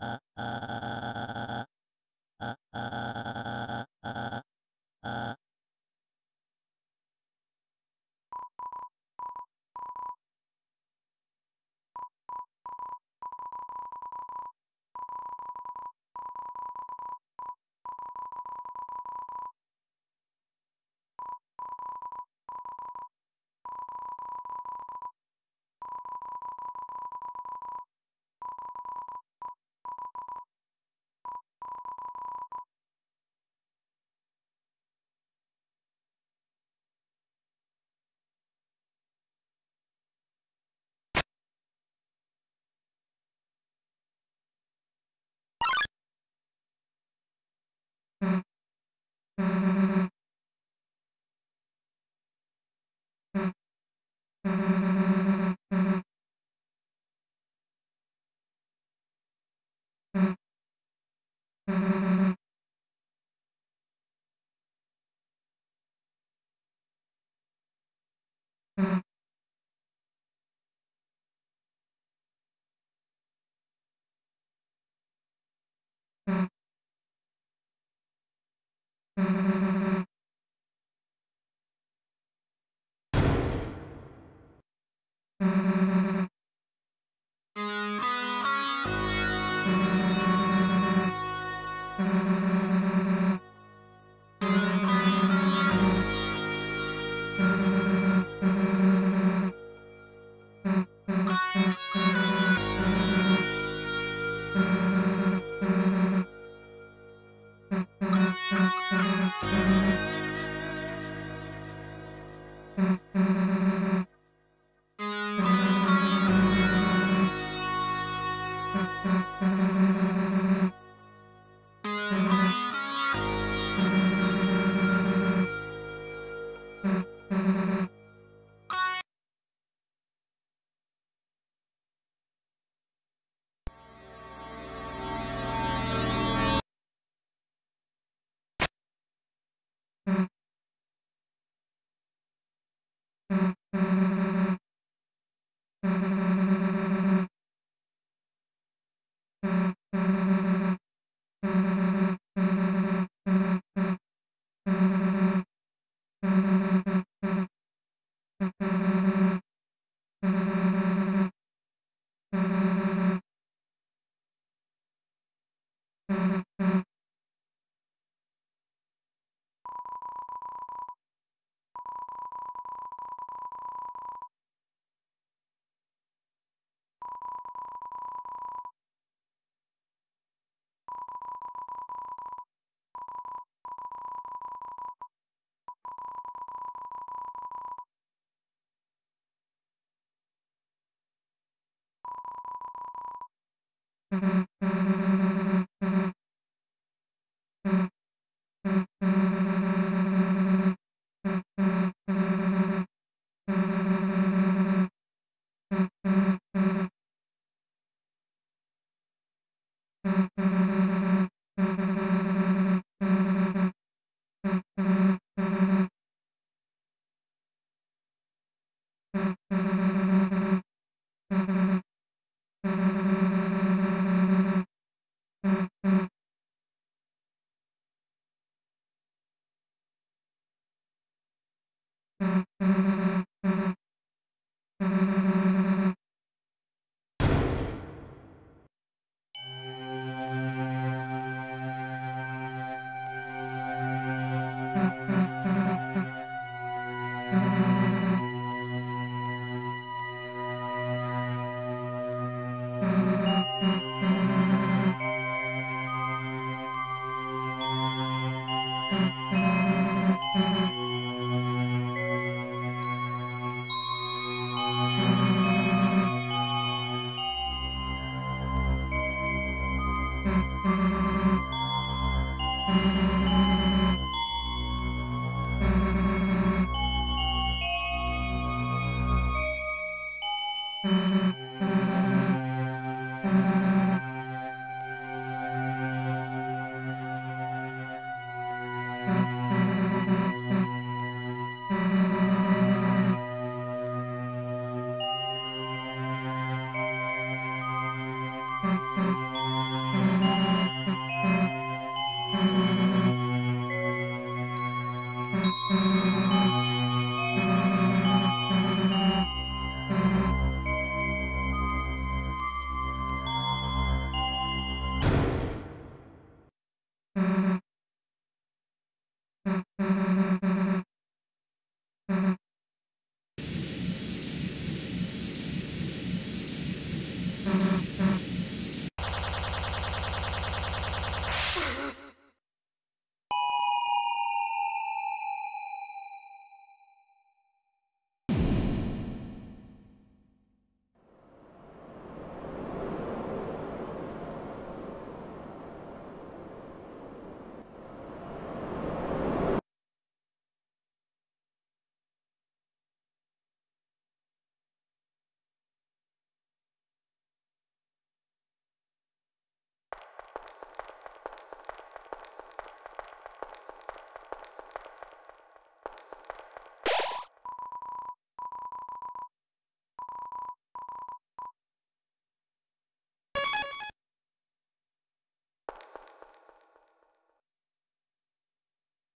呃呃 Mm-hmm. Mm-hmm. Mm-hmm.